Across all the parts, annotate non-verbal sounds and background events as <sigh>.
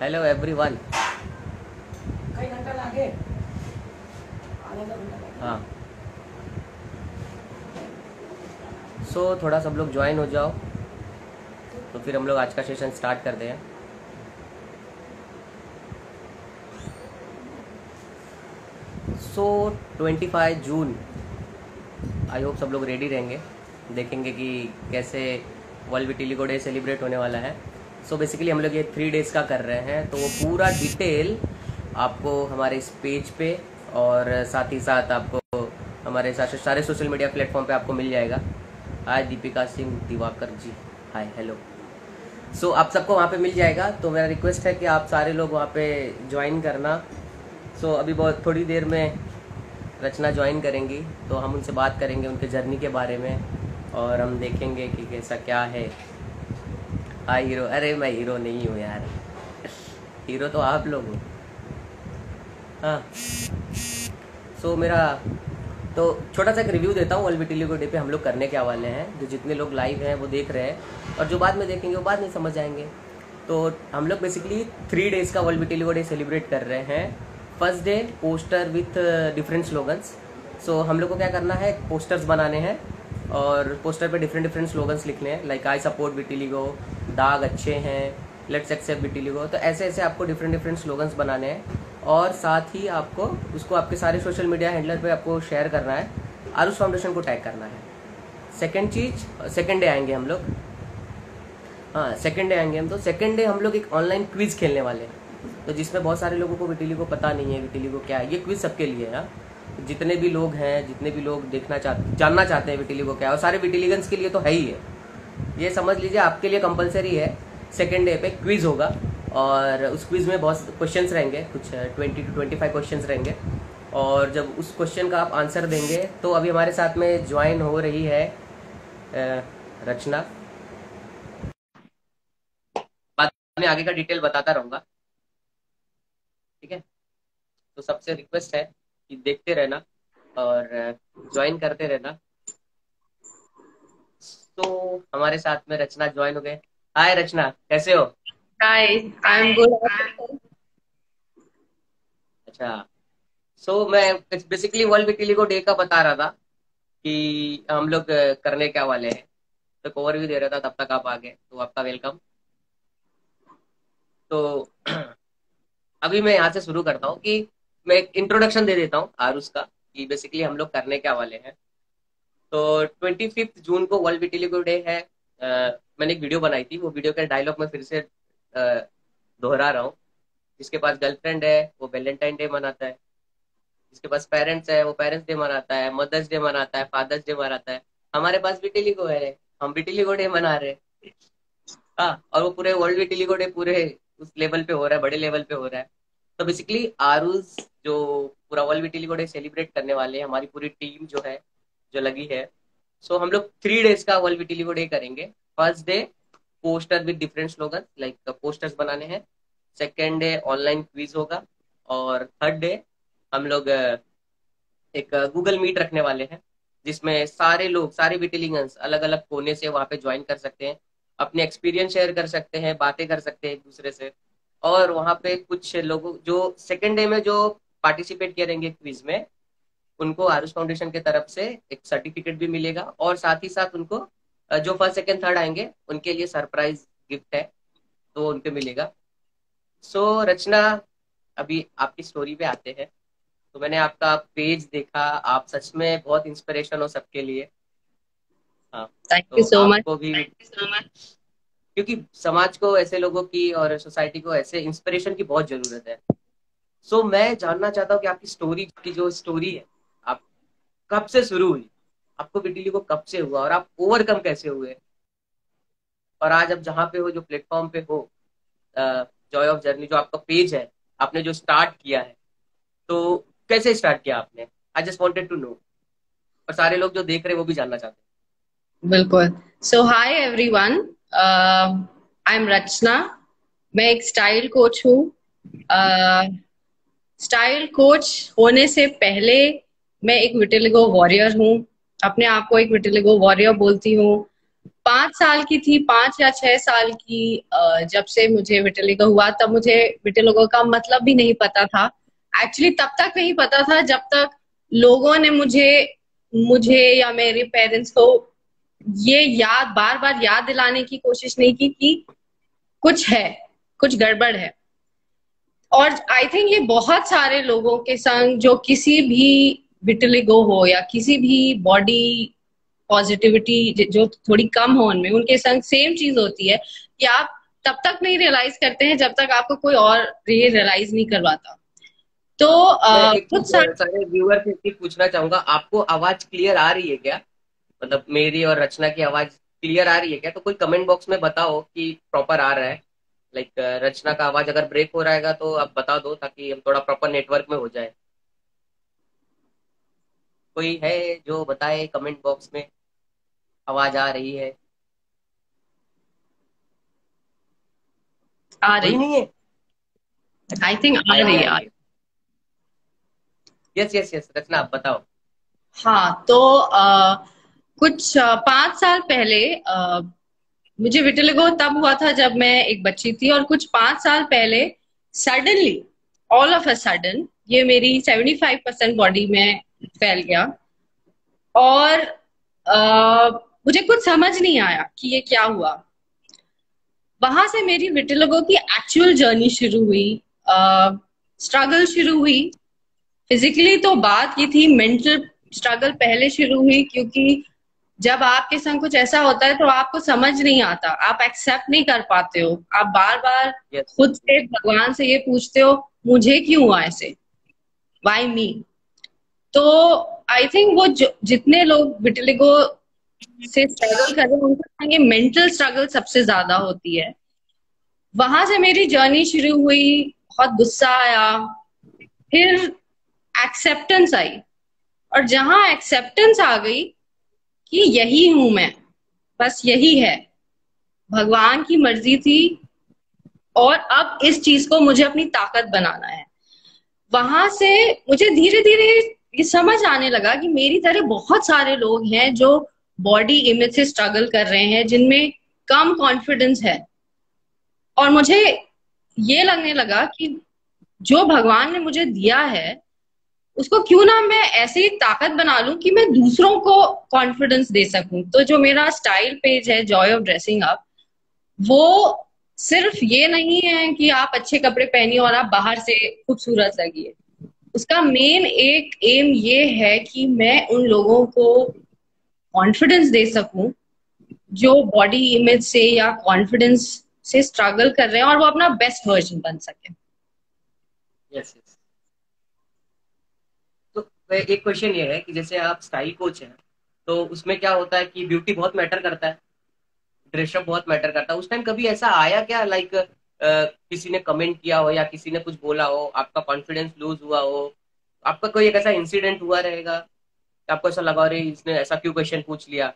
Hello everyone कई घंटा लागे हाँ। सो थोड़ा सब लोग ज्वाइन हो जाओ। तो फिर हम लोग आज का सेशन स्टार्ट करते हैं। So twenty five June I hope सब लोग रेडी रहेंगे। देखेंगे कि कैसे वर्ल्ड विटिलिगो डे सेलिब्रेट होने वाला है। सो so बेसिकली हम लोग ये थ्री डेज़ का कर रहे हैं। तो वो पूरा डिटेल आपको हमारे इस पेज पे और साथ ही साथ आपको हमारे साथ सारे सोशल मीडिया प्लेटफॉर्म पे आपको मिल जाएगा। Hi Deepika Singh Diwakar ji. Hi hello so आप सबको वहाँ पे मिल जाएगा। तो मेरा रिक्वेस्ट है कि आप सारे लोग वहाँ पे ज्वाइन करना। सो so, अभी बहुत थोड़ी देर में रचना ज्वाइन करेंगी। तो हम उनसे बात करेंगे उनके जर्नी के बारे में और हम देखेंगे कि कैसा क्या है। Hi hero. अरे मैं हीरो नहीं हूँ यार। हीरो तो आप लोग हो। हाँ। सो so, मेरा तो छोटा सा एक रिव्यू देता हूँ वर्ल्ड को डे पे हम लोग करने के हवाले हैं। जो जितने लोग लाइव हैं वो देख रहे हैं। और जो बाद में देखेंगे वो बाद में समझ आएँगे तो हम लोग बेसिकली थ्री डेज़ का वर्ल्ड विटिलिगो डे सेलिब्रेट कर रहे हैं। First day poster with different slogans so हम लोग को क्या करना है? पोस्टर्स बनाने हैं। और पोस्टर पे डिफरेंट डिफरेंट स्लोगन्स लिखने हैं लाइक आई सपोर्ट विटिलिगो दाग अच्छे हैं लेट्स एक्सेप्ट विटिलिगो तो ऐसे ऐसे आपको डिफरेंट डिफरेंट स्लोगन्स बनाने हैं। और साथ ही आपको, उसको आपके सारे सोशल मीडिया हैंडलर पे आपको शेयर करना है आरुष फाउंडेशन को टैग करना है। सेकेंड चीज़ सेकेंड डे आएँगे हम लोग। हाँ सेकेंड डे आएँगे हम तो सेकेंड डे हम लोग एक ऑनलाइन क्विज खेलने वाले हैं। तो जिसमें बहुत सारे लोगों को विटिली को पता नहीं है विटिली को क्या है, ये क्विज सबके लिए है जितने भी लोग हैं, जितने भी लोग देखना चाहते जानना चाहते हैं विटिली को क्या है, और सारे विटिलीगंस के लिए तो है ही है। ये समझ लीजिए, आपके लिए कंपलसरी है। सेकेंड डे पे क्विज होगा, और उस क्विज में बहुत क्वेश्चंस रहेंगे, कुछ twenty two twenty five question रहेंगे। और जब उस क्वेश्चन का आप आंसर देंगे तो अभी हमारे साथ में ज्वाइन हो रही है रचना। बाद में आगे का डिटेल बताता रहूँगा। ठीक है? तो सबसे रिक्वेस्ट है कि देखते रहना और ज्वाइन करते रहना। तो हमारे साथ में रचना ज्वाइन हो गए। हाय रचना कैसे हो? हाय आई एम गुड अच्छा सो so, मैं बेसिकली वर्ल्ड विटिलिगो डे का बता रहा था कि हम लोग करने क्या वाले हैं। तो कवर भी दे रहा था तब तक आप आ गए तो आपका वेलकम तो <clears throat> अभी मैं यहाँ से शुरू करता हूँ कि मैं एक इंट्रोडक्शन दे देता हूँ आरुष का कि बेसिकली हम लोग करने क्या वाले हैं। तो ट्वेंटी फिफ्थ जून को वर्ल्ड विटिलिगो डे है। आ, मैंने एक वीडियो बनाई थी वो वीडियो का डायलॉग मैं फिर से दोहरा रहा हूँ। जिसके पास गर्लफ्रेंड है वो वैलेंटाइन डे मनाता है। जिसके पास पेरेंट्स है वो पेरेंट्स डे मनाता है मदर्स डे मनाता है फादर्स डे मनाता है। हमारे पास विटिलिगो है हम विटिलिगो डे मना रहे हाँ। और वो पूरे वर्ल्ड विटिलिगो डे पूरे उस लेवल पे हो रहा है बड़े लेवल पे हो रहा है। तो बेसिकली आरूज जो पूरा world vitiligo day celebrate करने वाले हैं हमारी पूरी टीम जो है जो लगी है। सो so, हम लोग थ्री डेज़ का वर्ल्ड विटिलिगो डे करेंगे। First day poster with different slogan like posters बनाने हैं। सेकेंड डे ऑनलाइन क्विज होगा। और थर्ड डे हम लोग एक गूगल मीट रखने वाले हैं जिसमें सारे लोग सारे विटिलिगंस अलग अलग कोने से वहाँ पे ज्वाइन कर सकते हैं। अपने एक्सपीरियंस शेयर कर सकते हैं बातें कर सकते हैं एक दूसरे से। और वहाँ पे कुछ लोगों जो सेकेंड डे में जो पार्टिसिपेट करेंगे क्विज में उनको आरुष फाउंडेशन के तरफ़ से एक सर्टिफिकेट भी मिलेगा और साथ ही साथ उनको जो फ़र्स्ट सेकेंड थर्ड आएँगे उनके लिए सरप्राइज़ गिफ्ट है तो उनको मिलेगा। सो so, रचना अभी आपकी स्टोरी पे आते हैं। तो मैंने आपका पेज देखा आप सच में बहुत इंस्पिरेशन हो सबके लिए। थैंक यू सो मच क्योंकि समाज को ऐसे लोगों की और सोसाइटी को ऐसे इंस्पिरेशन की बहुत ज़रूरत है। सो so, मैं जानना चाहता हूँ कि आपकी स्टोरी की जो स्टोरी है आप कब से शुरू हुई? आपको विटिली को कब से हुआ? और आप ओवरकम कैसे हुए? और आज अब जहाँ पे हो जो प्लेटफॉर्म पे हो जॉय ऑफ़ जर्नी जो आपका पेज है आपने जो स्टार्ट किया है तो कैसे स्टार्ट किया आपने? I just wanted to know और सारे लोग जो देख रहे हैं वो भी जानना चाहते हैं। बिल्कुल। सो hi everyone I am Rachna मैं एक स्टाइल कोच हूँ। स्टाइल कोच होने से पहले मैं एक विटिलिगो वॉरियर हूँ। अपने आप को एक विटिलिगो वॉरियर बोलती हूँ। पाँच साल की थी, पाँच या छह साल की जब से मुझे विटिलिगो हुआ, तब मुझे विटिलिगो का मतलब भी नहीं पता था। एक्चुअली तब तक नहीं पता था जब तक लोगों ने मुझे मुझे या मेरे पेरेंट्स को ये याद बार बार याद दिलाने की कोशिश नहीं की कि कुछ है, कुछ गड़बड़ है। और आई थिंक ये बहुत सारे लोगों के संग जो किसी भी विटिलिगो हो या किसी भी बॉडी पॉजिटिविटी जो थोड़ी कम हो उनमें उनके संग सेम चीज़ होती है कि आप तब तक नहीं रियलाइज़ करते हैं जब तक आपको कोई और ये रियलाइज़ नहीं करवाता। तो कुछ सारे व्यूअर से पूछना चाहूँगा आपको आवाज़ क्लियर आ रही है क्या? मतलब मेरी और रचना की आवाज़ क्लियर आ रही है क्या? तो कोई कमेंट बॉक्स में बताओ कि प्रॉपर आ रहा है। लाइक रचना का आवाज़ अगर ब्रेक हो रहेगा तो आप बता दो ताकि हम थोड़ा प्रॉपर नेटवर्क में हो जाए। कोई है जो बताए कमेंट बॉक्स में? आवाज़ आ रही है। आ रही नहीं है? आई थिंक आ रही है यस यस यस रचना आप बताओ। हाँ तो आ, कुछ पाँच साल पहले आ, मुझे विटिलिगो तब हुआ था जब मैं एक बच्ची थी और कुछ पाँच साल पहले suddenly all of a sudden ये मेरी सेवेंटी फाइव परसेंट बॉडी में फैल गया। और आ, मुझे कुछ समझ नहीं आया कि ये क्या हुआ। वहाँ से मेरी विटिलोगो की एक्चुअल जर्नी शुरू हुई। स्ट्रगल शुरू हुई। फिजिकली तो बात की थी मेंटल स्ट्रगल पहले शुरू हुई क्योंकि जब आपके संग कुछ ऐसा होता है तो आपको समझ नहीं आता आप एक्सेप्ट नहीं कर पाते हो। आप बार बार yes. खुद से भगवान से ये पूछते हो मुझे क्यों हुआ ऐसे? वाई मी तो आई थिंक वो जितने लोग विटिलिगो से स्ट्रगल कर रहे हैं उनका ये मेंटल स्ट्रगल सबसे ज़्यादा होती है। वहाँ से मेरी जर्नी शुरू हुई बहुत गुस्सा आया फिर एक्सेप्टेंस आई। और जहाँ एक्सेप्टेंस आ गई कि यही हूँ मैं। बस यही है। भगवान की मर्ज़ी थी और अब इस चीज़ को मुझे अपनी ताकत बनाना है। वहाँ से मुझे धीरे धीरे ये समझ आने लगा कि मेरी तरह बहुत सारे लोग हैं जो बॉडी इमेज से स्ट्रगल कर रहे हैं, जिनमें कम कॉन्फिडेंस है। और मुझे ये लगने लगा कि जो भगवान ने मुझे दिया है उसको क्यों ना मैं ऐसे ताकत बना लूँ कि मैं दूसरों को कॉन्फिडेंस दे सकूँ? तो जो मेरा स्टाइल पेज है जॉय ऑफ़ ड्रेसिंग अप वो सिर्फ़ ये नहीं है कि आप अच्छे कपड़े पहनिए और आप बाहर से खूबसूरत लगिए। उसका मेन एक एम ये है कि मैं उन लोगों को कॉन्फिडेंस दे सकूँ जो बॉडी इमेज से या कॉन्फिडेंस से स्ट्रगल कर रहे हैं और वो अपना बेस्ट वर्जन बन सके। Yes, yes. एक क्वेश्चन ये है कि जैसे आप स्टाइल कोच हैं तो उसमें क्या होता है कि ब्यूटी बहुत मैटर करता है ड्रेसअप बहुत मैटर करता है। उस टाइम कभी ऐसा आया क्या लाइक किसी ने कमेंट किया हो या किसी ने कुछ बोला हो आपका कॉन्फिडेंस लूज हुआ हो आपका कोई एक ऐसा इंसिडेंट हुआ रहेगा? आपको ऐसा लगा रही इसने ऐसा क्यों क्वेश्चन पूछ लिया?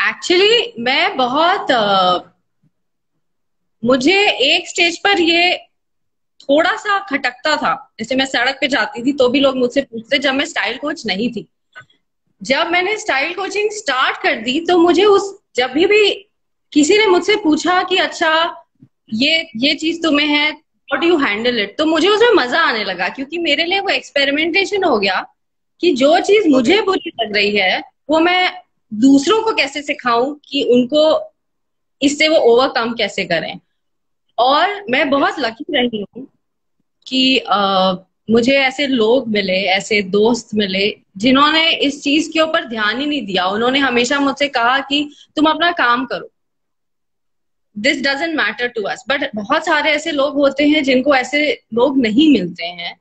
एक्चुअली मैं बहुत uh, मुझे एक स्टेज पर ये थोड़ा सा खटकता था। जैसे मैं सड़क पे जाती थी तो भी लोग मुझसे पूछते, जब मैं स्टाइल कोच नहीं थी। जब मैंने स्टाइल कोचिंग स्टार्ट कर दी तो मुझे उस, जब भी भी किसी ने मुझसे पूछा कि अच्छा ये ये चीज़ तुम्हें है how do you handle it तो मुझे उसमें मज़ा आने लगा, क्योंकि मेरे लिए वो एक्सपेरिमेंटेशन हो गया कि जो चीज़ मुझे बुरी लग रही है, वो मैं दूसरों को कैसे सिखाऊं कि उनको इससे वो ओवरकम कैसे करें? और मैं बहुत लकी रही हूँ कि मुझे ऐसे लोग मिले, ऐसे दोस्त मिले, जिन्होंने इस चीज़ के ऊपर ध्यान ही नहीं दिया। उन्होंने हमेशा मुझसे कहा कि तुम अपना काम करो। This doesn't matter to us but बहुत सारे ऐसे लोग होते हैं जिनको ऐसे लोग नहीं मिलते हैं।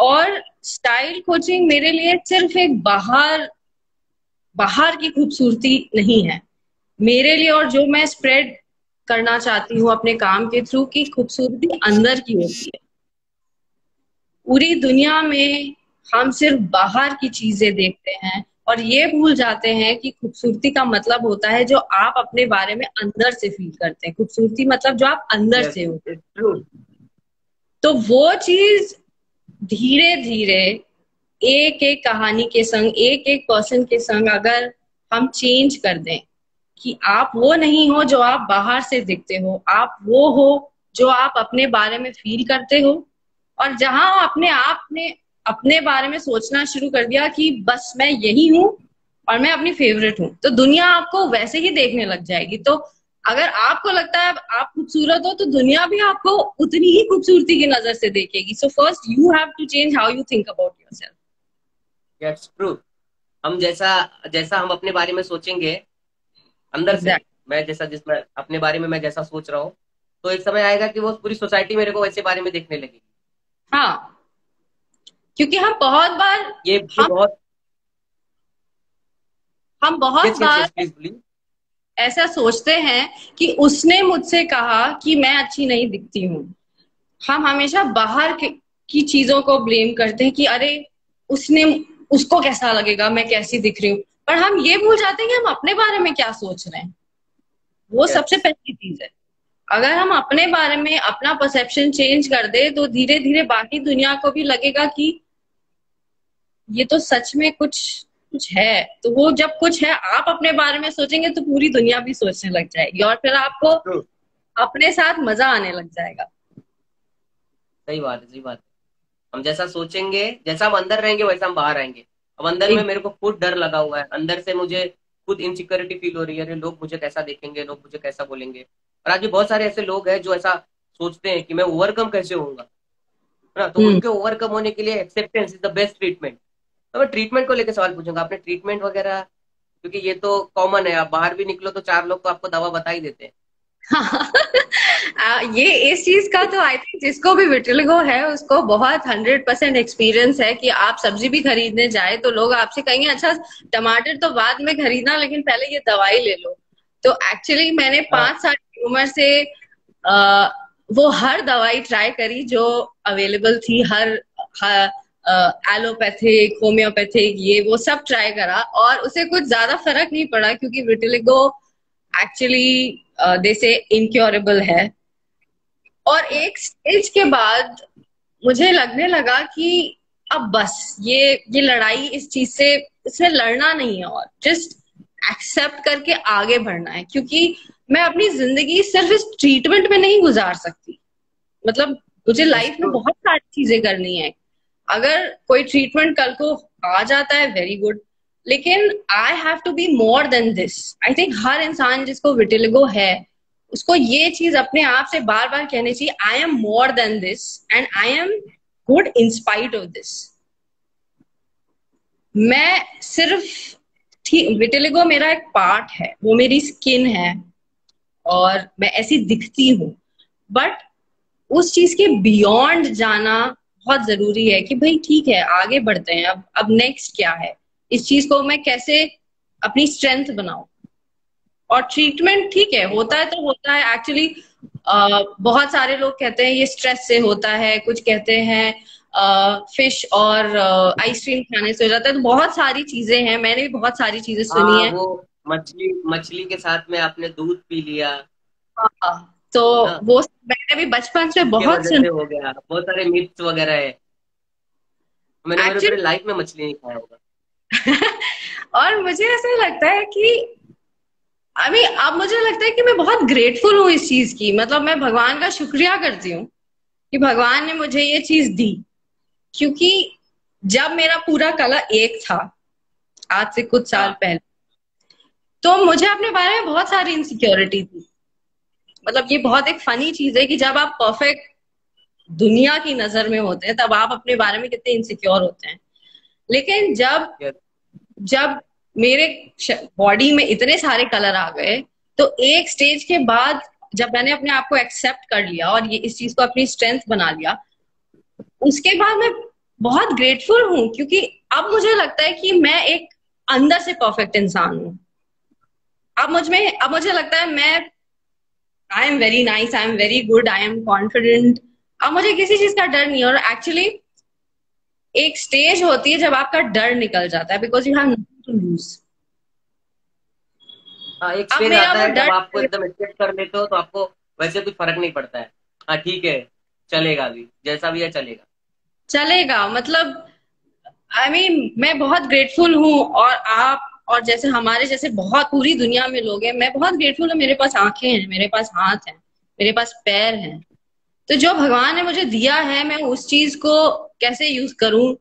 और स्टाइल कोचिंग मेरे लिए सिर्फ़ एक बाहर बाहर की खूबसूरती नहीं है। मेरे लिए और जो मैं स्प्रेड करना चाहती हूँ अपने काम के थ्रू की खूबसूरती अंदर की होती है। पूरी दुनिया में हम सिर्फ़ बाहर की चीज़ें देखते हैं और ये भूल जाते हैं कि खूबसूरती का मतलब होता है जो आप अपने बारे में अंदर से फील करते हैं। खूबसूरती मतलब जो आप अंदर yes, से होते हैं। तो वो चीज़ धीरे धीरे एक एक कहानी के संग एक एक पर्सन के संग अगर हम चेंज कर दें कि आप वो नहीं हो जो आप बाहर से दिखते हो आप वो हो जो आप अपने बारे में फील करते हो और जहाँ अपने आप ने अपने बारे में सोचना शुरू कर दिया कि बस मैं यही हूँ और मैं अपनी फेवरेट हूँ तो दुनिया आपको वैसे ही देखने लग जाएगी। तो अगर आपको लगता है आप खूबसूरत हो तो दुनिया भी आपको उतनी ही खूबसूरती की नज़र से देखेगी। So first you have to change how you think about yourself that's true हम जैसा जैसा हम अपने बारे में सोचेंगे अंदर से मैं जैसा जिसमें अपने बारे में मैं जैसा सोच रहा हूँ तो एक समय आएगा कि वो पूरी सोसाइटी मेरे को वैसे बारे में देखने लगेगी। हाँ। क्योंकि हम बहुत बार ये हम, बहुत हम बहुत बार ऐसा सोचते हैं कि उसने मुझसे कहा कि मैं अच्छी नहीं दिखती हूँ। हम हमेशा बाहर की चीज़ों को ब्लेम करते हैं कि अरे उसने उसको कैसा लगेगा? मैं कैसी दिख रही हूँ? पर हम ये भूल जाते हैं कि हम अपने बारे में क्या सोच रहे हैं। वो yes. सबसे पहली चीज़ है। अगर हम अपने बारे में अपना परसेप्शन चेंज कर दे तो धीरे धीरे बाकी दुनिया को भी लगेगा कि ये तो सच में कुछ कुछ है। तो वो जब कुछ है आप अपने बारे में सोचेंगे तो पूरी दुनिया भी सोचने लग जाएगी और फिर आपको अपने साथ मज़ा आने लग जाएगा। सही बात है सही बात है। हम जैसा सोचेंगे जैसा हम अंदर रहेंगे वैसा हम बाहर आएँगे। अब अंदर में मेरे को खुद डर लगा हुआ है। अंदर से मुझे खुद इनसिक्योरिटी फील हो रही है अरे लोग मुझे कैसा देखेंगे लोग मुझे कैसा बोलेंगे। और आज भी बहुत सारे ऐसे लोग हैं जो ऐसा सोचते हैं कि मैं ओवरकम कैसे होऊँगा? ना? तो हम्म। उनके ओवरकम होने के लिए acceptance is the best treatment तो मैं ट्रीटमेंट को लेकर सवाल पूछूँगा। आपने ट्रीटमेंट वगैरह क्योंकि ये तो कॉमन है आप बाहर भी निकलो तो चार लोग तो आपको दवा बता ही देते हैं। <laughs> ये इस चीज़ का तो आई थिंक जिसको भी विटिलगो है उसको बहुत हंड्रेड परसेंट एक्सपीरियंस है कि आप सब्ज़ी भी खरीदने जाए तो लोग आपसे कहेंगे अच्छा टमाटर तो बाद में खरीदना लेकिन पहले ये दवाई ले लो। तो एक्चुअली मैंने हाँ। पाँच साल उम्र से आ, वो हर दवाई ट्राई करी जो अवेलेबल थी हर, हर एलोपैथिक होम्योपैथिक ये वो सब ट्राई करा और उसे कुछ ज़्यादा फ़र्क नहीं पड़ा क्योंकि विटिलिगो एक्चुअली दे से इनक्योरेबल है। और एक स्टेज के बाद मुझे लगने लगा कि अब बस ये ये लड़ाई इस चीज़ से इसमें लड़ना नहीं है और जस्ट एक्सेप्ट करके आगे बढ़ना है क्योंकि मैं अपनी ज़िंदगी सिर्फ़ इस ट्रीटमेंट में नहीं गुजार सकती। मतलब मुझे लाइफ में बहुत सारी चीज़ें करनी है। अगर कोई ट्रीटमेंट कल को आ जाता है वेरी गुड लेकिन I have to be more than this I think हर इंसान जिसको विटिलगो है उसको ये चीज़ अपने आप से बार बार कहनी चाहिए I am more than this and I am good in spite of this मैं सिर्फ़ ठीक विटिलिगो मेरा एक पार्ट है, वो मेरी स्किन है, और मैं ऐसी दिखती हूँ। बट उस चीज़ के बियॉन्ड जाना बहुत ज़रूरी है कि भाई ठीक है, आगे बढ़ते हैं, अब अब नेक्स्ट क्या है? इस चीज़ को मैं कैसे अपनी स्ट्रेंथ बनाऊ? और ट्रीटमेंट ठीक है, होता है तो होता है। एक्चुअली बहुत सारे लोग कहते हैं, ये स्ट्रेस से होता है, कुछ कहते हैं फ़िश और आइसक्रीम खाने से हो जाता है। तो बहुत सारी चीज़ें हैं। मैंने भी बहुत सारी चीज़ें सुनी हाँ, है। मछली मछली के साथ में आपने दूध पी लिया। हाँ, तो हाँ, वो मैंने भी बचपन से बहुत सुन हो गया। बहुत सारे मिथ्स वगैरह है। मैंने मेरे लाइफ में मछली नहीं खाया होगा। <laughs> और मुझे ऐसा लगता है कि अभी अब मुझे लगता है कि मैं बहुत ग्रेटफुल हूँ इस चीज़ की। मतलब मैं भगवान का शुक्रिया करती हूँ कि भगवान ने मुझे ये चीज़ दी। क्योंकि जब मेरा पूरा कला एक था आज से कुछ साल हाँ। पहले तो मुझे अपने बारे में बहुत सारी इनसिक्योरिटी थी। मतलब ये बहुत एक फनी चीज़ है कि जब आप परफेक्ट दुनिया की नज़र में होते हैं तब आप अपने बारे में कितने इनसिक्योर होते हैं। लेकिन जब जब मेरे बॉडी में इतने सारे कलर आ गए तो एक स्टेज के बाद जब मैंने अपने आप को एक्सेप्ट कर लिया और ये इस चीज़ को अपनी स्ट्रेंथ बना लिया उसके बाद मैं बहुत ग्रेटफुल हूँ क्योंकि अब मुझे लगता है कि मैं एक अंदर से परफेक्ट इंसान हूँ। अब मुझमें अब मुझे लगता है मैं I am very nice I am very good I am confident अब मुझे किसी चीज़ का डर नहीं और एक्चुअली एक स्टेज होती है जब आपका डर निकल जाता है because you have to lose एक आता है जब आपको एकदम एक्सेप्ट कर लेते हो तो आपको वैसे कुछ फ़र्क नहीं पड़ता है। हाँ ठीक है चलेगा अभी जैसा भी है चलेगा। चलेगा। मतलब आई I मीन mean, मैं बहुत ग्रेटफुल हूँ और आप और जैसे हमारे जैसे बहुत पूरी दुनिया में लोग हैं मैं बहुत ग्रेटफुल हूँ। मेरे पास आँखें हैं मेरे पास हाथ हैं मेरे पास पैर हैं। तो जो भगवान ने मुझे दिया है मैं उस चीज़ को कैसे यूज़ करूँ?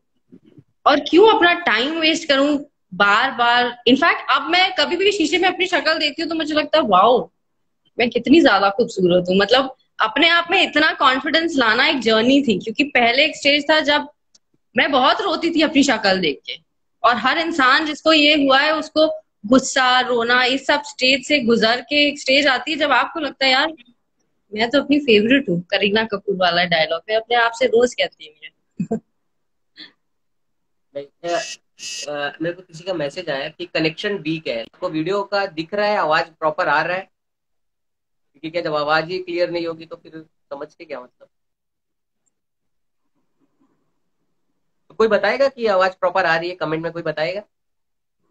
और क्यों अपना टाइम वेस्ट करूँ? बार बार इनफैक्ट अब मैं कभी भी शीशे में अपनी शक्ल देखती हूँ तो मुझे लगता है वाओ मैं कितनी ज़्यादा खूबसूरत हूँ। मतलब अपने आप में इतना कॉन्फिडेंस लाना एक जर्नी थी, क्योंकि पहले एक स्टेज था जब मैं बहुत रोती थी अपनी शक्ल देख के। और हर इंसान जिसको ये हुआ है, उसको गुस्सा, रोना इस सब स्टेज से गुजर के एक स्टेज आती है जब आपको लगता है, यार, मैं तो अपनी फेवरेट हूँ। करीना कपूर वाला डायलॉग मैं अपने आप से रोज कहती हूँ मेरे को किसी का मैसेज आया कि कनेक्शन वीक है। आपको वीडियो का दिख रहा है, आवाज़ प्रॉपर आ रहा है क्योंकि क्या जब आवाज़ ही क्लियर नहीं होगी तो फिर समझ के क्या मतलब? तो कोई बताएगा कि आवाज़ प्रॉपर आ रही है? कमेंट में कोई बताएगा?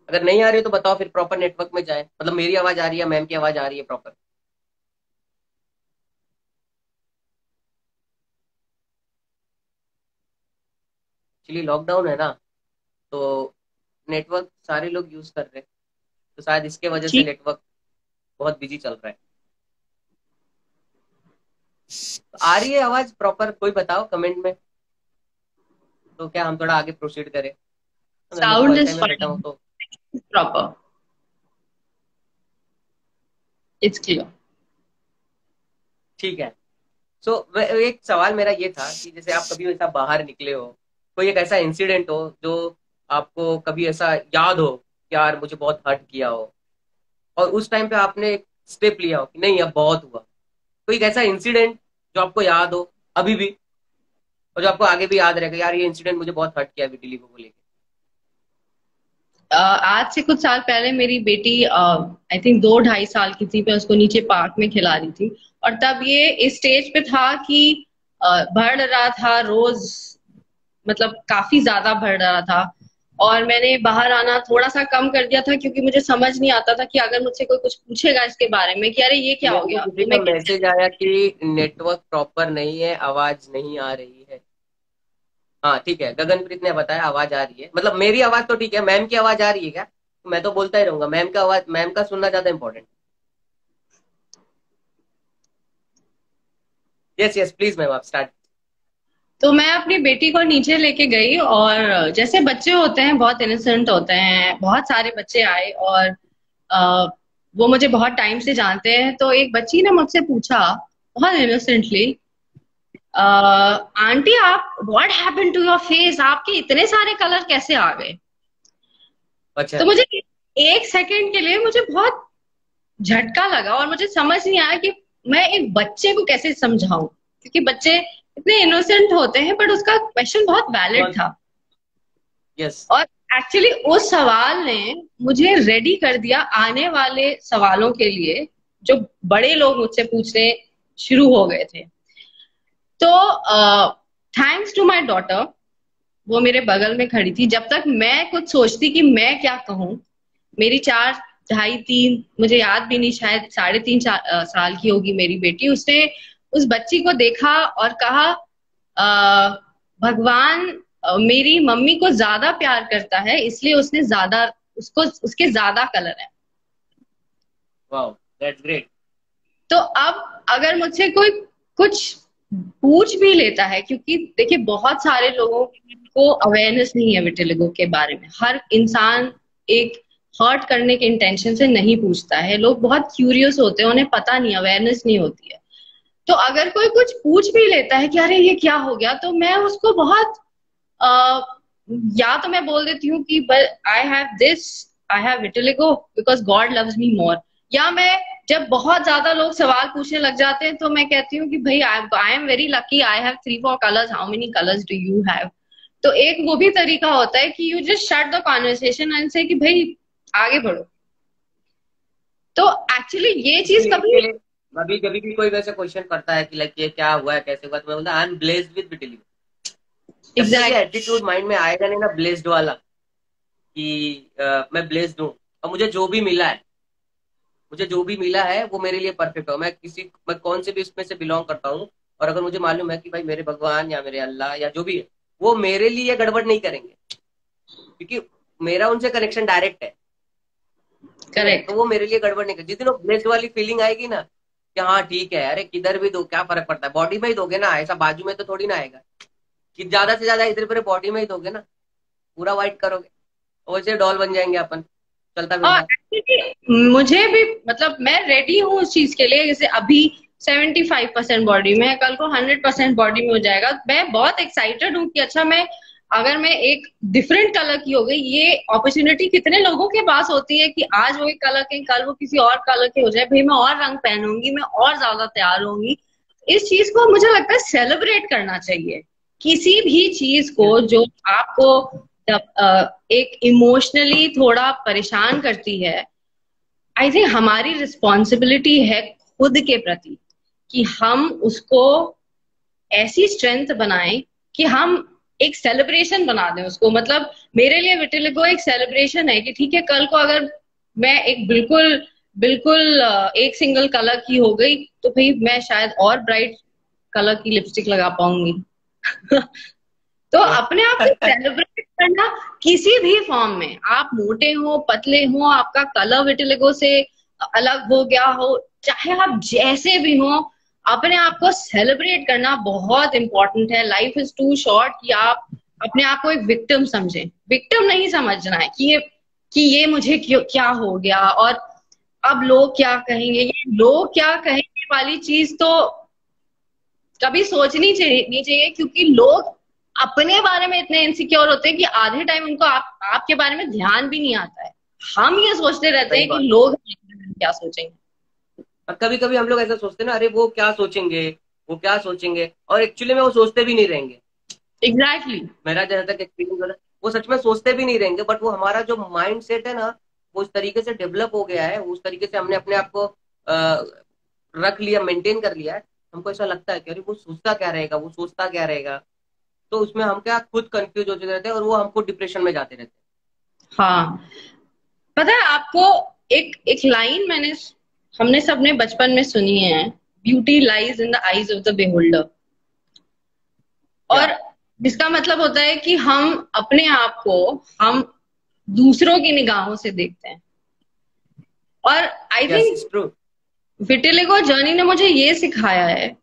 अगर नहीं आ रही है तो बताओ फिर प्रॉपर नेटवर्क में जाए। मतलब मेरी आवाज़ आ रही है मैम की आवाज़ आ रही है प्रॉपर एक्चुअली लॉकडाउन है ना तो नेटवर्क सारे लोग यूज़ कर रहे हैं। तो शायद इसके वजह से नेटवर्क बहुत बिज़ी चल रहा है। आ रही है आवाज़ प्रॉपर कोई बताओ कमेंट में। तो क्या हम थोड़ा आगे प्रोसीड करें? Sound is proper it's clear ठीक है। सो so, एक सवाल मेरा ये था कि जैसे आप कभी ऐसा बाहर निकले हो कोई एक ऐसा इंसिडेंट हो जो आपको कभी ऐसा याद हो यार मुझे बहुत हर्ट किया हो और उस टाइम पे आपने एक स्टेप लिया हो कि नहीं अब बहुत हुआ। कोई ऐसा इंसिडेंट जो आपको याद हो, अभी भी, और जो आपको आगे भी याद रहेगा, यार ये इंसिडेंट मुझे बहुत हर्ट किया दिल्ली को लेकर आज से कुछ साल पहले मेरी बेटी आई थिंक दो ढाई साल की थी, मैं उसको नीचे पार्क में खिला रही थी। और तब ये इस स्टेज पे था कि बढ़ रहा था, रोज मतलब काफ़ी ज़्यादा बढ़ रहा था। और मैंने बाहर आना थोड़ा सा कम कर दिया था क्योंकि मुझे समझ नहीं आता था कि अगर मुझसे कोई कुछ पूछेगा इसके बारे में कि अरे ये क्या हो गया? तो मैसेज आया कि नेटवर्क प्रॉपर नहीं है आवाज़ नहीं आ रही है। हाँ ठीक है। गगनप्रीत ने बताया आवाज़ आ रही है। मतलब मेरी आवाज़ तो ठीक है मैम की आवाज़ आ रही है क्या? मैं तो बोलता ही रहूँगा मैम का आवाज़ मैम का सुनना ज़्यादा important yes yes please ma'am आप स्टार्ट तो मैं अपनी बेटी को नीचे लेके गई और जैसे बच्चे होते हैं बहुत इनोसेंट होते हैं बहुत सारे बच्चे आए और आ, वो मुझे बहुत टाइम से जानते हैं। तो एक बच्ची ने मुझसे पूछा बहुत इनोसेंटली आंटी आप what happen to your face आपके इतने सारे कलर कैसे आ गए? अच्छा। तो मुझे एक सेकंड के लिए मुझे बहुत झटका लगा और मुझे समझ नहीं आया कि मैं एक बच्चे को कैसे समझाऊं। क्योंकि बच्चे इतने इनोसेंट होते हैं बट उसका क्वेश्चन बहुत वैलिड था। Yes. और एक्चुअली उस सवाल ने मुझे रेडी कर दिया आने वाले सवालों के लिए जो बड़े लोग मुझसे पूछने शुरू हो गए थे। तो थैंक्स टू माई डॉटर वो मेरे बगल में खड़ी थी। जब तक मैं कुछ सोचती कि मैं क्या कहूँ मेरी चार ढाई तीन मुझे याद भी नहीं शायद साढ़े तीन साल की होगी मेरी बेटी उसने उस बच्ची को देखा और कहा भगवान मेरी मम्मी को ज़्यादा प्यार करता है इसलिए उसने ज़्यादा उसको उसके ज़्यादा कलर है। Wow, ग्रेट तो अब अगर मुझसे कोई कुछ पूछ भी लेता है क्योंकि देखिए बहुत सारे लोगों को अवेयरनेस नहीं है विटिलिगो के बारे में। हर इंसान एक हर्ट करने के इंटेंशन से नहीं पूछता है। लोग बहुत क्यूरियस होते हैं उन्हें पता नहीं अवेयरनेस नहीं होती है। तो अगर कोई कुछ पूछ भी लेता है कि अरे ये क्या हो गया तो मैं उसको बहुत आ, या तो मैं बोल देती हूँ कि I have this I have vitiligo because God loves me more या मैं जब बहुत ज़्यादा लोग सवाल पूछने लग जाते हैं तो मैं कहती हूँ कि भाई I am very lucky I have three four colours how many colours do you have तो एक वो भी तरीका होता है कि you just shut the conversation and say कि भाई आगे बढ़ो. तो एक्चुअली ये चीज़ कभी अभी कभी भी कोई वैसे क्वेश्चन करता है कि लाइक ये क्या हुआ है कैसे हुआ तो मैं बोलता I am blessed with vitiligo exact attitude mind में आएगा नहीं ना ब्लेस्ड वाला कि uh, मैं ब्लेस्ड हूँ और मुझे जो भी मिला है मुझे जो भी मिला है वो मेरे लिए परफेक्ट हो मैं किसी मैं कौन से भी उसमें से बिलोंग करता हूँ और अगर मुझे मालूम है कि भाई मेरे भगवान या मेरे अल्लाह या जो भी है वो मेरे लिए गड़बड़ नहीं करेंगे क्योंकि मेरा उनसे कनेक्शन डायरेक्ट है। करेक्ट तो वो मेरे लिए गड़बड़ नहीं कर जिस दिन वो ब्लेस्ड वाली फीलिंग आएगी ना कि हाँ ठीक है, अरे किधर भी दो, क्या फ़र्क पड़ता है? बॉडी में ही दोगे ना, ऐसा बाजू में तो थोड़ी ना आएगा। कि ज़्यादा से ज़्यादा इधर पर बॉडी में ही दोगे ना, पूरा व्हाइट करोगे। वैसे डॉल बन जाएँगे अपन, चलता actually मुझे भी मतलब मैं रेडी हूँ उस चीज़ के लिए, जैसे अभी 75 परसेंट बॉडी में कल को 100 परसेंट बॉडी में हो जाएगा। मैं बहुत एक्साइटेड हूँ कि अच्छा मैं अगर मैं एक डिफरेंट कलर की हो गई ये अपॉर्चुनिटी कितने लोगों के पास होती है कि आज वो एक कलर के कल वो किसी और कलर के हो जाए भाई मैं और रंग पहनूँगी मैं और ज़्यादा तैयार होंगी। इस चीज़ को मुझे लगता है सेलिब्रेट करना चाहिए। किसी भी चीज़ को जो आपको एक इमोशनली थोड़ा परेशान करती है आई थिंक हमारी रिस्पॉन्सिबिलिटी है खुद के प्रति कि हम उसको ऐसी स्ट्रेंथ बनाएँ कि हम एक सेलिब्रेशन बना दें उसको। मतलब मेरे लिए विटिलिगो एक सेलिब्रेशन है कि ठीक है कल को अगर मैं एक बिल्कुल बिल्कुल एक सिंगल कलर की हो गई तो भाई मैं शायद और ब्राइट कलर की लिपस्टिक लगा पाऊँगी। <laughs> तो अपने आप को सेलिब्रेट करना किसी भी फॉर्म में। आप मोटे हो पतले हो आपका कलर विटिलिगो से अलग हो गया हो चाहे आप जैसे भी हो अपने आप को सेलिब्रेट करना बहुत इंपॉर्टेंट है। लाइफ इज़ टू शॉर्ट कि आप अपने आप को एक विक्टिम समझें। विक्टिम नहीं समझना है कि ये कि ये मुझे क्यों क्या हो गया और अब लोग क्या कहेंगे? ये लोग क्या कहेंगे वाली चीज़ तो कभी सोचनी चाहिए नहीं चाहिए क्योंकि लोग अपने बारे में इतने इनसिक्योर होते हैं कि आधे टाइम उनको आप आपके बारे में ध्यान भी नहीं आता है। हम ये सोचते रहते हैं कि लोग क्या सोचेंगे? और कभी कभी हम लोग ऐसा सोचते हैं ना अरे वो क्या सोचेंगे वो क्या सोचेंगे और एक्चुअली में वो सोचते भी नहीं रहेंगे। Exactly exactly. मेरा जहाँ तक एक्सपीरियंस हो वो सच में सोचते भी नहीं रहेंगे बट वो हमारा जो माइंड सेट है ना वो उस तरीके से डेवलप हो गया है उस तरीके से हमने अपने आप को रख लिया मेंटेन कर लिया है। हमको ऐसा लगता है कि अरे वो सोचता क्या रहेगा वो सोचता क्या रहेगा? तो उसमें हम क्या खुद कंफ्यूज होते रहते हैं और वो हमको डिप्रेशन में जाते रहते हैं। हाँ। पता है आपको एक एक लाइन मैंने हमने सबने बचपन में सुनी है beauty lies in the eyes of the beholder और जिसका मतलब होता है कि हम अपने आप को हम दूसरों की निगाहों से देखते हैं। और आई थिंक विटिलिगो जर्नी ने मुझे ये सिखाया है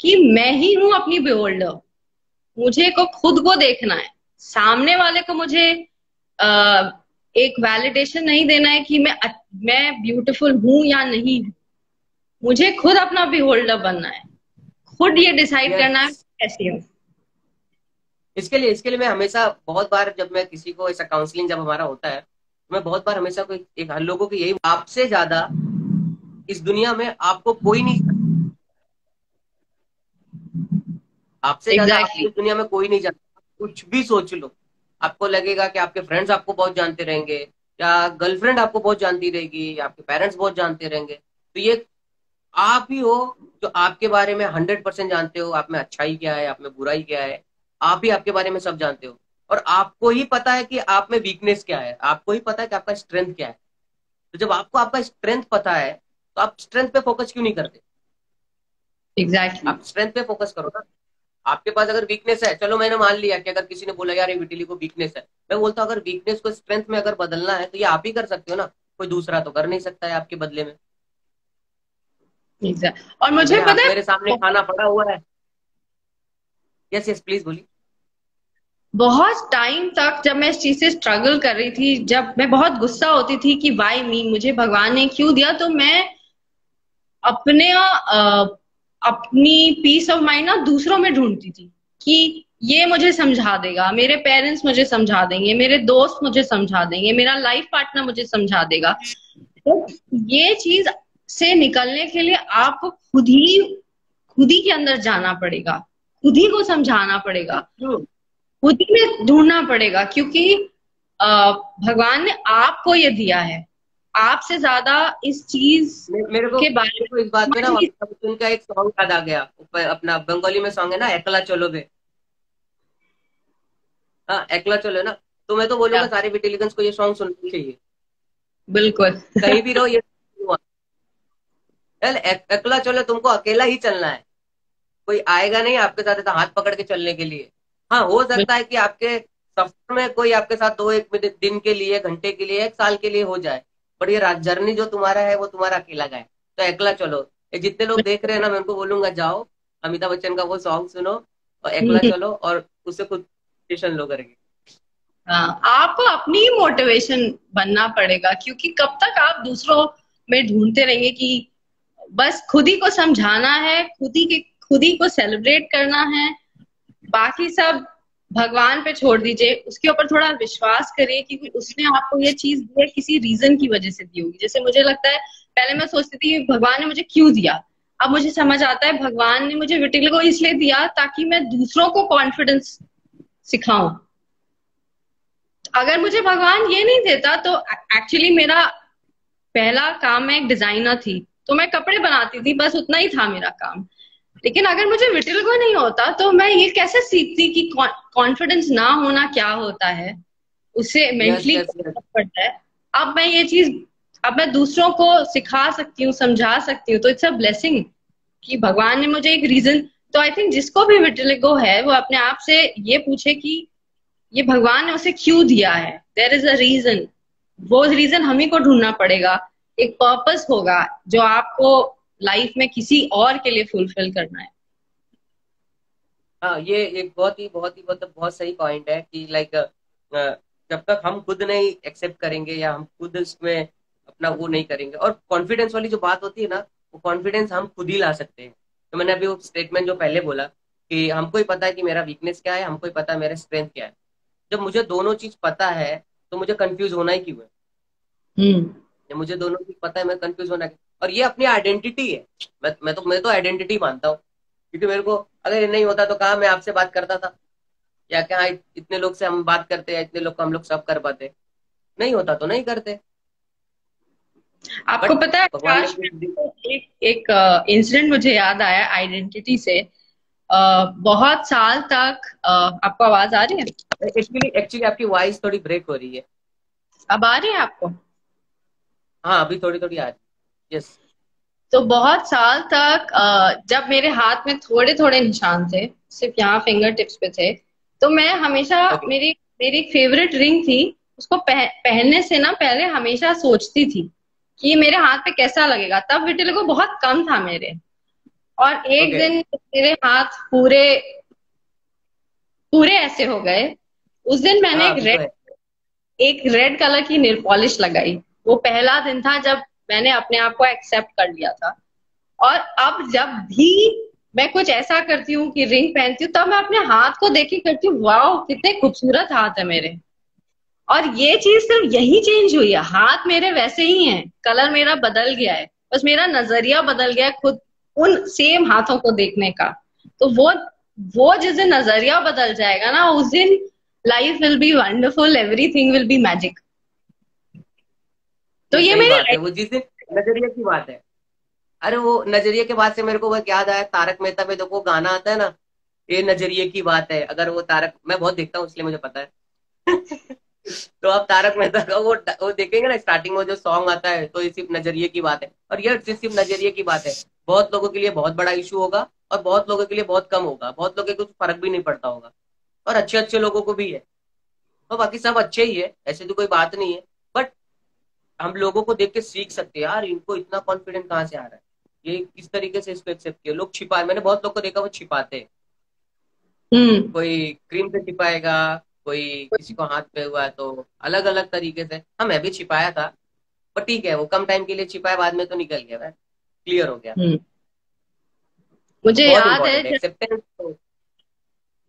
कि मैं ही हूँ अपनी बेहोल्डर मुझे को खुद को देखना है। सामने वाले को मुझे आ, एक वैलिडेशन नहीं देना है कि मैं मैं ब्यूटीफुल हूँ या नहीं हूँ? मुझे खुद अपना भी होल्डर बनना है। खुद ये डिसाइड yes. करना है कैसे हूँ। इसके लिए इसके लिए मैं हमेशा बहुत बार जब मैं किसी को ऐसा काउंसलिंग जब हमारा होता है मैं बहुत बार हमेशा कोई एक हर लोगों की यही आपसे ज़्यादा इस दुनिया में आपको कोई नहीं आपसे exactly. ज़्यादा इस दुनिया में कोई नहीं जानता। कुछ भी सोच लो। आपको लगेगा कि आपके फ्रेंड्स आपको बहुत जानते रहेंगे। या गर्लफ्रेंड आपको बहुत जानती रहेगी या आपके पेरेंट्स बहुत जानते रहेंगे? तो ये आप ही हो जो आपके बारे में हंड्रेड परसेंट जानते हो आप में अच्छाई क्या है आप में बुराई क्या है आप ही आपके बारे में सब जानते हो। और आपको ही पता है कि आप में वीकनेस क्या है आपको ही पता है कि आपका स्ट्रेंथ क्या है। तो जब आपको आपका स्ट्रेंथ पता है तो आप स्ट्रेंथ पे फोकस क्यों नहीं करते? Exactly exactly. आप स्ट्रेंथ पे फोकस करो ना। आपके पास अगर वीकनेस है चलो मैंने मान लिया कि अगर किसी ने बोला यार विटिली को वीकनेस है। मैं बोलता हूँ अगर वीकनेस को स्ट्रेंथ में अगर बदलना है तो ये आप ही कर सकते हो ना। कोई दूसरा तो कर नहीं सकता है आपके बदले में। और मुझे पता है मेरे सामने खाना पड़ा हुआ है। यस यस प्लीज़ बोलिए। बहुत टाइम तक जब मैं इस चीज़ से स्ट्रगल कर रही थी जब मैं बहुत गुस्सा होती थी कि वाई मी मुझे भगवान ने क्यों दिया? तो मैं अपने अपनी पीस ऑफ़ माइंड ना दूसरों में ढूंढती थी कि ये मुझे समझा देगा, मेरे पेरेंट्स मुझे समझा देंगे, मेरे दोस्त मुझे समझा देंगे, मेरा लाइफ पार्टनर मुझे समझा देगा। तो ये चीज़ से निकलने के लिए आपको खुद ही खुद ही के अंदर जाना पड़ेगा, खुद ही को समझाना पड़ेगा, खुद ही में ढूंढना पड़ेगा, क्योंकि भगवान ने आपको ये दिया है। आपसे ज़्यादा इस चीज़ मेरे को के बारे में इस बात में ना उनका एक सॉन्ग याद आ गया अपना बंगाली में सॉन्ग है ना एकला चलो बे। हाँ एकला चलो ना। तो मैं तो बोलूँगा सारे बिटेलिगन्स को ये सॉन्ग सुनना चाहिए। बिल्कुल। कहीं भी रहो ये एकला चलो तुमको अकेला ही चलना है। कोई आएगा नहीं आपके साथ तो हाथ पकड़ के चलने के लिए। हाँ हो सकता है कि आपके सफ़र में कोई आपके साथ दो एक दिन के लिए घंटे के लिए एक साल के लिए हो जाए। बट ये जर्नी जो तुम्हारा है वो तुम्हारा अकेला का है। तो अकेला चलो। ये जितने लोग देख रहे हैं ना मैं उनको बोलूँगा जाओ। अमिताभ बच्चन का वो सॉन्ग सुनो और अकेला चलो और उससे खुद मोटिवेशन लो करके हाँ, आपको अपनी मोटिवेशन बनना पड़ेगा क्योंकि कब तक आप दूसरों में ढूंढते रहेंगे कि बस खुद ही को समझाना है खुद ही के खुद ही को सेलिब्रेट करना है। बाकी सब भगवान पे छोड़ दीजिए, उसके ऊपर थोड़ा विश्वास करिए कि उसने आपको ये चीज़ दी है, किसी रीजन की वजह से दी होगी। जैसे मुझे लगता है, पहले मैं सोचती थी भगवान ने मुझे क्यों दिया? अब मुझे समझ आता है, भगवान ने मुझे विटिलिगो इसलिए दिया ताकि मैं दूसरों को कॉन्फिडेंस सिखाऊं। अगर मुझे भगवान ये नहीं देता तो एक्चुअली मेरा पहला काम मैं एक डिज़ाइनर थी तो मैं कपड़े बनाती थी, बस उतना ही था मेरा काम। लेकिन अगर मुझे विटिल को नहीं होता तो मैं ये कैसे सीखती कि कॉन्फिडेंस ना होना क्या होता है उसे मेंटली yes, yes, yes. पड़ता है। अब मैं ये चीज़ अब मैं दूसरों को सिखा सकती हूँ समझा सकती हूँ तो इट्स अ ब्लेसिंग कि भगवान ने मुझे एक रीजन तो आई थिंक जिसको भी विटिलिगो है वो अपने आप से ये पूछे कि ये भगवान ने उसे क्यों दिया है? देर इज़ अ रीजन वो रीजन हम ही को ढूंढना पड़ेगा। एक पर्पस होगा जो आपको लाइफ में किसी और के लिए फुलफिल करना है। हाँ ये एक बहुत ही बहुत ही मतलब बहुत सही पॉइंट है कि लाइक जब तक हम खुद नहीं एक्सेप्ट करेंगे या हम खुद उसमें अपना वो नहीं करेंगे और कॉन्फिडेंस वाली जो बात होती है ना वो कॉन्फिडेंस हम खुद ही ला सकते हैं। तो मैंने अभी वो स्टेटमेंट जो पहले बोला कि हमको ही पता है कि मेरा वीकनेस क्या है हमको ही पता है मेरा स्ट्रेंथ क्या है। जब मुझे दोनों चीज़ पता है तो मुझे कंफ्यूज होना ही क्यों है? हम्म। मुझे दोनों चीज़ पता है मैं कंफ्यूज होना और ये अपनी आइडेंटिटी है। मैं मैं तो मैं तो आइडेंटिटी मानता हूँ। क्योंकि मेरे को अगर ये नहीं होता तो कहा मैं आपसे बात करता था? या क्या इतने लोग से हम बात करते हैं इतने लोग को हम लोग सब कर पाते नहीं होता तो नहीं करते। आपको पता है एक एक इंसिडेंट मुझे याद आया आइडेंटिटी से। आ, बहुत साल तक आ, आपको आवाज़ आ रही है? एक्चुअली एक्चुअली आपकी वॉइस थोड़ी ब्रेक हो रही है। अब आ रही है आपको? हाँ अभी थोड़ी थोड़ी आ रही है। यस तो बहुत साल तक जब मेरे हाथ में थोड़े थोड़े निशान थे सिर्फ़ यहाँ फिंगर टिप्स पे थे तो मैं हमेशा okay. मेरी मेरी फेवरेट रिंग थी उसको पह, पहनने से ना पहले हमेशा सोचती थी कि मेरे हाथ पे कैसा लगेगा। तब विटिल को बहुत कम था मेरे। और एक okay. दिन मेरे हाथ पूरे पूरे ऐसे हो गए। उस दिन मैंने हाँ, एक रेड एक रेड कलर की नेल पॉलिश लगाई। वो पहला दिन था जब मैंने अपने आप को एक्सेप्ट कर लिया था। और अब जब भी मैं कुछ ऐसा करती हूँ कि रिंग पहनती हूँ, तब मैं अपने हाथ को देख करती हूँ वाह कितने खूबसूरत हाथ है मेरे। और ये चीज़ सिर्फ़ यही चेंज हुई है। हाथ मेरे वैसे ही हैं। कलर मेरा बदल गया है। बस मेरा नज़रिया बदल गया है खुद उन सेम हाथों को देखने का। तो वो वो जिस दिन नज़रिया बदल जाएगा ना, उस दिन life will be wonderful everything will be magic तो ये मेरी वो जिस दिन नज़रिया की बात है। अरे वो नज़रिए के बाद से मेरे को वो याद आया तारक मेहता में देखो गाना आता है ना ये नज़रिए की बात है। अगर वो तारक मैं बहुत देखता हूँ इसलिए मुझे पता है। <laughs> तो आप तारक मेहता का वो वो देखेंगे ना स्टार्टिंग में जो सॉन्ग आता है तो ये सिर्फ़ नज़रिए की बात है। और ये सिर्फ़ नज़रिए की बात है। बहुत लोगों के लिए बहुत बड़ा इशू होगा और बहुत लोगों के लिए बहुत कम होगा। बहुत लोगों को कुछ फ़र्क भी नहीं पड़ता होगा। और अच्छे अच्छे लोगों को भी है। और बाकी सब अच्छे ही है ऐसे तो कोई बात नहीं है। हम लोगों को देख के सीख सकते हैं यार इनको इतना कॉन्फिडेंट कहाँ से आ रहा है? ये किस तरीके से इसको एक्सेप्ट किया? लोग छिपा मैंने बहुत लोग को देखा वो छिपाते हम्म। कोई क्रीम से छिपाएगा कोई किसी को हाथ पे हुआ है तो अलग अलग तरीके से। हाँ मैं भी छिपाया था पर ठीक है वो कम टाइम के लिए छिपाया बाद में तो निकल गया क्लियर हो गया। हम्म। मुझे याद है तो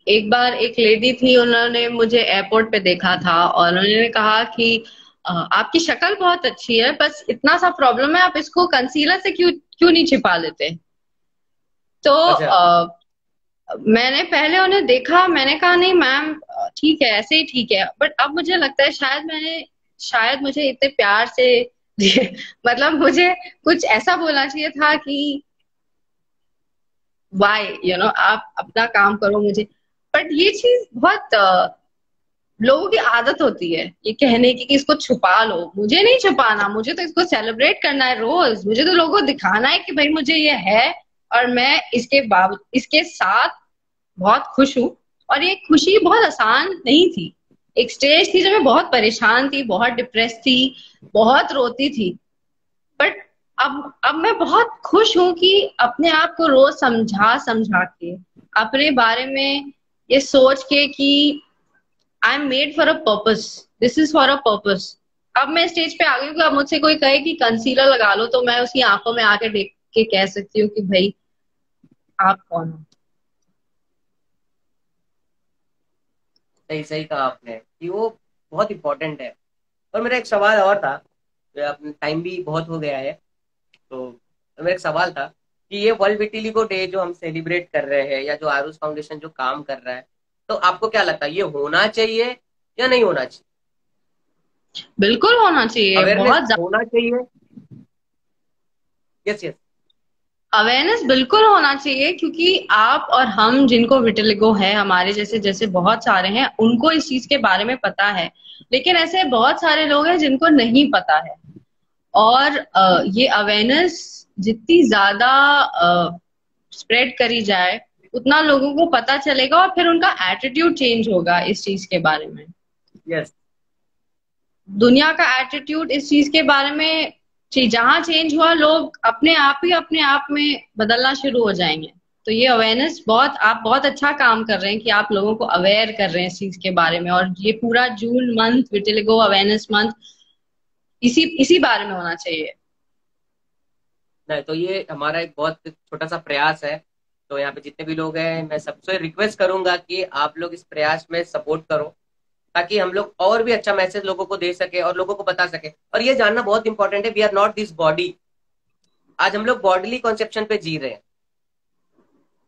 एक बार एक लेडी थी उन्होंने मुझे एयरपोर्ट पे देखा था और उन्होंने कहा कि आपकी शक्ल बहुत अच्छी है बस इतना सा प्रॉब्लम है आप इसको कंसीलर से क्यों क्यों नहीं छिपा लेते? तो अच्छा। आ, मैंने पहले उन्हें देखा मैंने कहा नहीं मैम ठीक है ऐसे ही ठीक है। बट अब मुझे लगता है शायद मैंने शायद मुझे इतने प्यार से <laughs> मतलब मुझे कुछ ऐसा बोलना चाहिए था कि वाई यू नो आप अपना काम करो मुझे। बट ये चीज़ बहुत लोगों की आदत होती है ये कहने की कि इसको छुपा लो। मुझे नहीं छुपाना, मुझे तो इसको सेलिब्रेट करना है रोज। मुझे तो लोगों को दिखाना है कि भाई मुझे ये है और मैं इसके बावजूद इसके साथ बहुत खुश हूँ। और ये खुशी बहुत आसान नहीं थी। एक स्टेज थी जब मैं बहुत परेशान थी, बहुत डिप्रेस थी, बहुत रोती थी। बट अब अब मैं बहुत खुश हूँ कि अपने आप को रोज समझा समझा के, अपने बारे में ये सोच के कि I am made for a purpose this is for a purpose अब मैं स्टेज पे आ गई हूँ अब मुझसे कोई कहे कि कंसीलर लगा लो तो मैं उसकी आँखों में आके देख के कह सकती हूँ कि भाई, आप कौन हो? सही सही कहा आपने कि वो बहुत इम्पोर्टेंट है। और मेरा एक सवाल और था टाइम भी बहुत हो गया है तो मेरा एक सवाल था कि ये वर्ल्ड विटिलिगो डे जो हम सेलिब्रेट कर रहे हैं या जो आरुष फाउंडेशन जो काम कर रहा है तो आपको क्या लगता है ये होना चाहिए या नहीं होना चाहिए? बिल्कुल होना चाहिए बहुत होना चाहिए। यस यस अवेयरनेस बिल्कुल होना चाहिए क्योंकि आप और हम जिनको विटिलिगो है हमारे जैसे जैसे बहुत सारे हैं उनको इस चीज़ के बारे में पता है। लेकिन ऐसे बहुत सारे लोग हैं जिनको नहीं पता है। और ये अवेयरनेस जितनी ज़्यादा स्प्रेड करी जाए उतना लोगों को पता चलेगा और फिर उनका एटीट्यूड चेंज होगा इस चीज़ के बारे में। Yes yes. दुनिया का एटीट्यूड इस चीज़ के बारे में जहाँ चेंज हुआ लोग अपने आप ही अपने आप में बदलना शुरू हो जाएँगे। तो ये अवेयरनेस बहुत आप बहुत अच्छा काम कर रहे हैं कि आप लोगों को अवेयर कर रहे हैं इस चीज़ के बारे में और ये पूरा June month vitiligo awareness month इसी इसी बारे में होना चाहिए। नहीं तो ये हमारा एक बहुत छोटा सा प्रयास है तो यहाँ पे जितने भी लोग हैं, मैं सबसे रिक्वेस्ट करूँगा कि आप लोग इस प्रयास में सपोर्ट करो, ताकि हम लोग और भी अच्छा मैसेज लोगों को दे सके और लोगों को बता सके। और ये जानना बहुत इंपॉर्टेंट है we are not this body आज हम लोग बॉडीली कॉन्सेप्शन पे जी रहे हैं।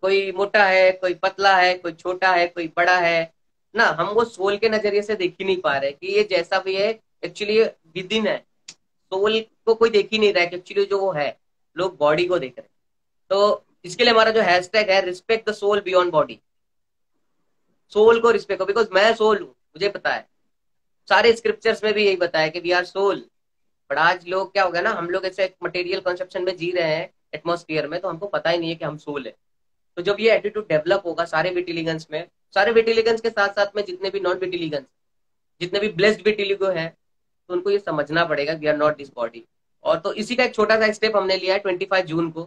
कोई मोटा है, कोई पतला है, कोई छोटा है, कोई बड़ा है, ना, हम वो सोल के नज़रिए से देख ही नहीं पा रहे कि ये जैसा भी है एक्चुअली विद इन है। सोल को कोई देख ही नहीं रहा है एक्चुअली जो वो है, लोग बॉडी को देख रहे हैं। तो इसके लिए हमारा जो हैशटैग है respect the soul beyond body soul को रिस्पेक्ट बिकॉज़ मैं सोल हूँ, मुझे पता है। सारे स्क्रिप्चर्स में भी यही बताया कि वी आर सोल बट आज लोग क्या हो गया ना, हम लोग ऐसे मटेरियल कंसेप्शन में जी रहे हैं एटमोस्फियर में तो हमको पता ही नहीं है कि हम सोल है। तो जब ये एटीट्यूड डेवलप होगा सारे विटिलिगन्स में, सारे विटिलिगन्स के साथ साथ में जितने भी नॉन विटिलिगन्स जितने भी ब्लेस्ड विटिलिगो है तो उनको ये समझना पड़ेगा we are not this body और तो इसी का एक छोटा सा स्टेप हमने लिया है ट्वेंटी फाइव जून को।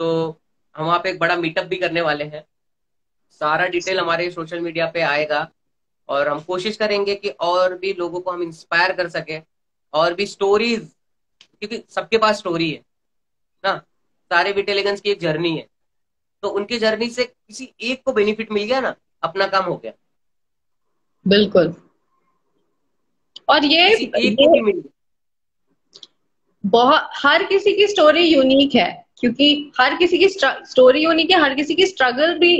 तो हम वहाँ पे एक बड़ा मीटअप भी करने वाले हैं। सारा डिटेल हमारे सोशल मीडिया पे आएगा और हम कोशिश करेंगे कि और भी लोगों को हम इंस्पायर कर सके और भी स्टोरीज क्योंकि सबके पास स्टोरी है ना? सारे विटेलिगंस की एक जर्नी है। तो उनकी जर्नी से किसी एक को बेनिफिट मिल गया ना? अपना काम हो गया। बिल्कुल। और ये, एक ये मिल बहुत हर किसी की स्टोरी यूनिक है। क्योंकि हर किसी की स्टोरी यूनिक है हर किसी की स्ट्रगल भी